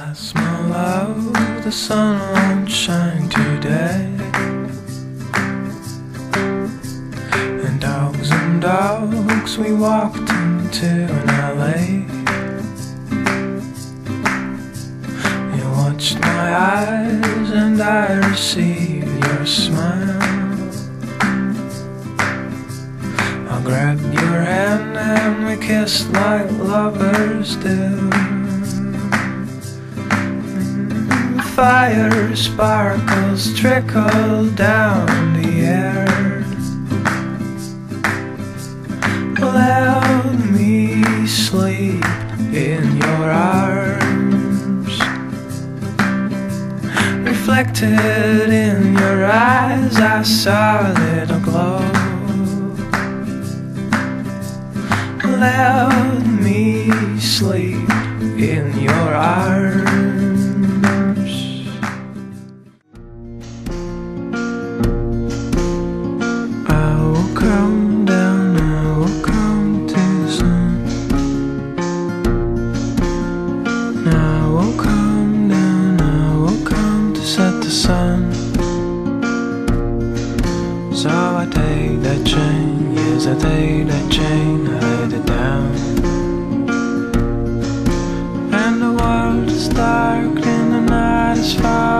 Alas my love, the sun won't shine today. And dogs and dogs, we walked into an alley. You watched my eyes, and I received your smile. I grabbed your hand and we kissed like lovers do. Fire sparkles trickle down the air. Let me sleep in your arms. Reflected in your eyes, I saw a little glow. Let me sleep in your arms. I take that chain, yes, I take that chain, I let it down. And the world is dark and the night is far